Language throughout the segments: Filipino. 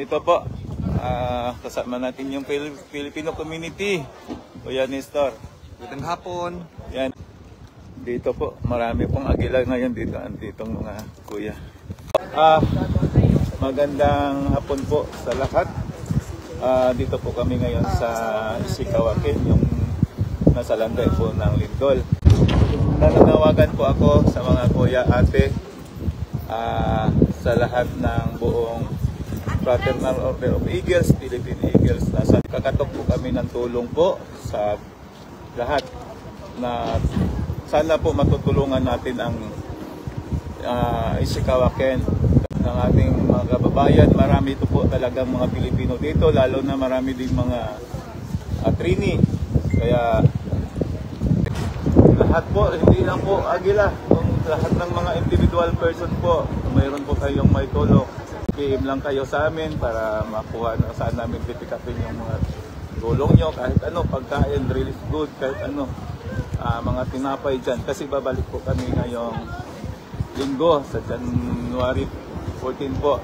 Ito po, ah, kasama natin yung Pil- Filipino community. Kuya Nestor. Magandang hapon. Yan. Dito po, marami pong agila ngayon dito. Anditong mga kuya. Ah, magandang hapon po sa lahat. Ah, dito po kami ngayon sa Sikawakin, yung nasa landay po ng Lindol. Nananawagan po ako sa mga kuya, ate, ah, sa lahat ng buong Fraternal Order of Eagles, Philippine Eagles. Nasa kakatok po kami ng tulong po sa lahat na sana po matutulungan natin ang uh, Ishikawaken ng ating mga kababayan. Marami ito po talagang mga Pilipino dito, lalo na marami din mga uh. Kaya lahat po, hindi lang po Agila, kung lahat ng mga individual person po, mayroon po kayong may tulong. PM lang kayo sa amin para makuha na saan namin pipikapin yung mga tulong nyo, kahit ano, pagkain, release good, kahit ano, ah, mga tinapay dyan. Kasi babalik po kami ngayong linggo sa January 14 po.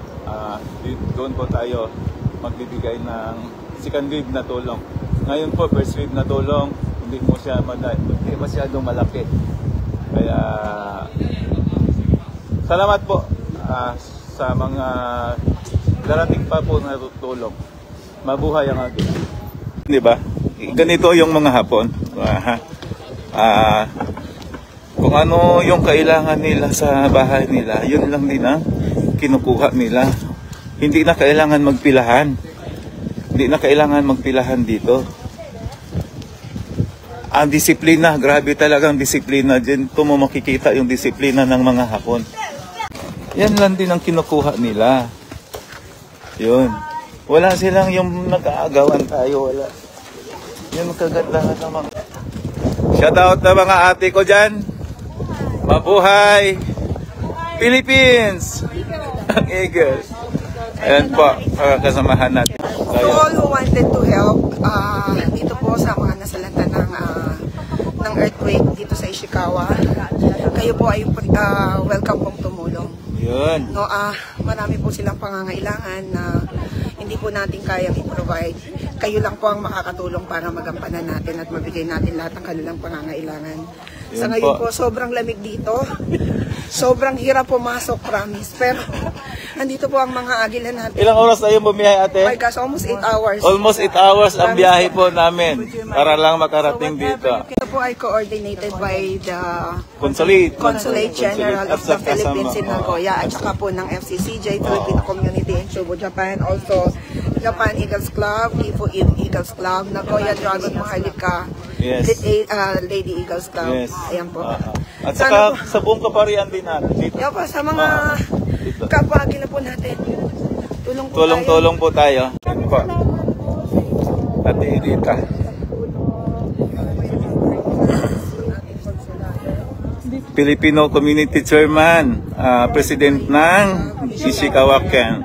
Di- doon po tayo magbibigay ng second wave na tulong. Ngayon po, first wave na tulong, hindi mo siya mada- hindi masyadong malaki. Kaya salamat po ah, sa mga darating pa po na tutulong. Mabuhay ang atin. Di ba? Ganito yung mga hapon. Ah, ah, kung ano yung kailangan nila sa bahay nila, yun lang din ang kinukuha nila. Hindi na kailangan magpilahan. Hindi na kailangan magpilahan dito. Ang disiplina, grabe talagang disiplina. Po mo makikita yung disiplina ng mga hapon. Yan lang din ang kinukuha nila. Yun. Wala silang yung nag-aagawan tayo. Wala. Yun kagandahan ng mga... Shout out na mga ate ko dyan. Mabuhay! Philippines! Ang Eagles. Ayan po, mga kasamahan natin. To all who wanted to help, ah, dito po sa mga nasalanta ng, ah, ng earthquake dito sa Ishikawa, kayo po ay ah, welcome pong tumulong. Yun. No, ah, marami po silang pangangailangan na hindi po natin kayang i-provide. Kayo lang po ang makakatulong para magampanan natin at mabigay natin lahat ng kanilang pangangailangan. Sa Yun ngayon po. po, sobrang lamig dito. Sobrang hirap pumasok, promise. Pero, andito po ang mga agila natin. Ilang oras tayo bumiyahe ate? Oh my gosh, almost 8 hours. Almost 8 hours ang biyahe po namin para lang makarating dito. Ito po ay coordinated by the Consulate. Consulate General of the Philippines in Nagoya at saka po ng FCCJ, Filipino Community in Chubo, Japan. Also, Japan Eagles Club, Kifu Eagles Club, Nagoya Dragon Maharlika, Yes. Lady, uh, Lady Eagles Club. Yes. Ayan po. Ah, ah. At saka sa buong kaparian din natin dito. Yan po, sa mga Ah, dito. kapwa-agila po natin. Tulong po Tulong-tulong po tayo. Yan po. Ate Edita. Filipino Community Chairman, ah, President ng Ishikawaken.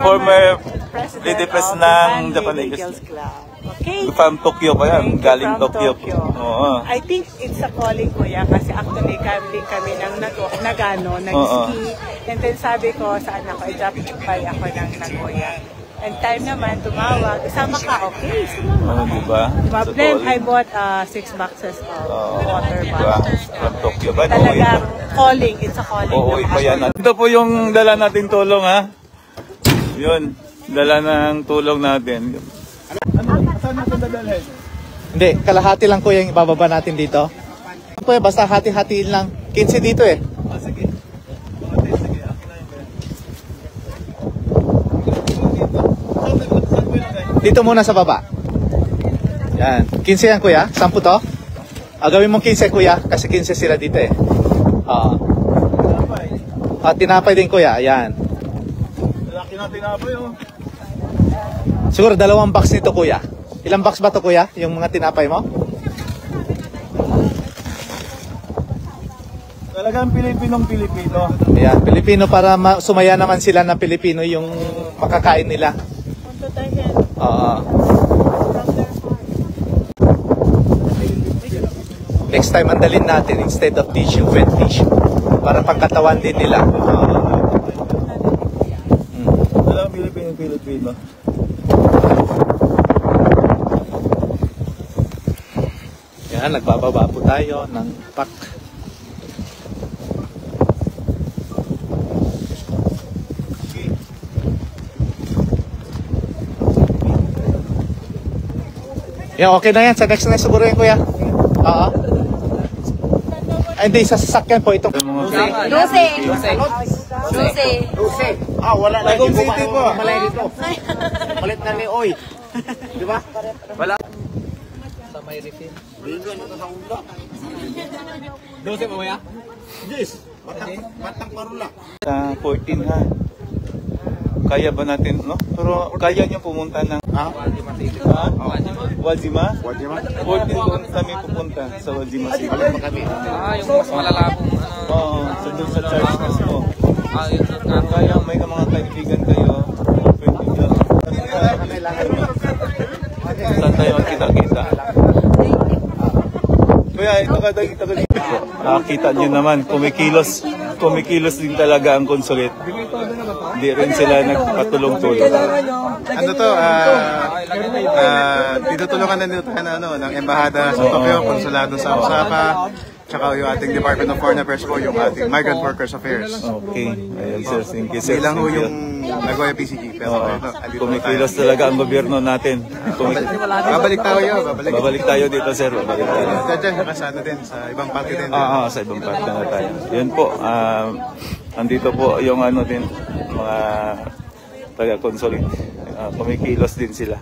tayo. Former Lady Press ng Japan Eagles. Club. Okay. From Tokyo pa yan, galing From Tokyo. Tokyo. Oo. I think it's a calling ko yan kasi actually kami kami nang nag nagano, nag-ski. And then sabi ko sa anak ko, i-drop by ako ng Nagoya. And time naman, tumawag, isama ka, okay, sumama. di ba? Diba? Sa Then tol. I bought uh, six boxes of Oo, water di ba? bottles. From Tokyo ba? Talagang calling, it's a calling. Oo, iba yan. Ito po yung dala natin tulong ha. Yun, dala ng tulong natin. Ano? Saan natin dadalhin? Hindi, kalahati lang kuya yung ibababa natin dito. Kuya, basta hati-hatiin lang. 15 dito eh. Ah, sige. Dito muna sa baba. Yan. 15 yan kuya. 10 to? Ah, gawin mong 15 kuya. Kasi 15 sila dito eh. Ah. Ah, tinapay din kuya. Ayan. Laki na tinapoy oh. Siguro dalawang box nito kuya. Ilang box ba to kuya? Yung mga tinapay mo? Talagang Pilipinong Pilipino. Ayan. Pilipino para ma- sumaya naman sila ng Pilipino yung makakain nila. Oo. Next time, andalin natin instead of tissue, wet tissue. Para pangkatawan din nila. Oo. Pilipino-Pilipino. Yan, nagbababa po tayo ng pack. Yan, okay na yan. Sa next na siguro yan, kuya. Oo. Ay, hindi. Sa sasakyan po itong... Yung mga Dose. Dose. Ah, wala na yung City po. Malay dito. Palit na ni Oy. Di ba? Wala. Sa may refill. Bingo na sa ulo. Dose mo ya? Yes. Batang, batang marula. sa 14 ha. Kaya ba natin, no? Pero kaya niyo pumunta ng... Ah? Ha? Wajima? Wajima? 14 doon kami pupunta sa Wajima City. Pa kami. Ah, yung mas malalabong ano. Oo, so doon sa church mismo. Ah, yun nga. Kaya may mga kaibigan kayo. Pwede nyo. Saan tayo magkita-kita? Kuya, ito ka ka dito. Nakakita nyo naman, kumikilos. Kumikilos din talaga ang konsulit. Hindi rin sila nagpatulong-tulong. Ano to? Ah, ah, tinutulungan na nito ano, ng Embahada sa Tokyo, Konsulado sa Osaka, tsaka yung ating Department of Foreign Affairs po, yung ating Migrant Workers Affairs. Okay. Ayan, sir. Thank you, sir. Hindi lang ho yung Nagoya PCG. Pero Oo. ito, andito Kumikilos tayo. talaga ang gobyerno natin. Kumik- Babalik tayo, babalik. Babalik tayo dito, sir. Babalik tayo. Diyan, diyan, saka sa ano din, sa ibang party din. Ah, ah, sa ibang parte na tayo. Yun po, ah, andito po yung ano din, mga taga-consulate. Ah, kumikilos din sila.